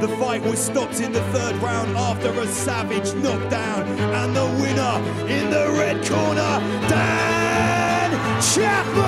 The fight was stopped in the third round after a savage knockdown. And the winner in the red corner, Dan Chapman!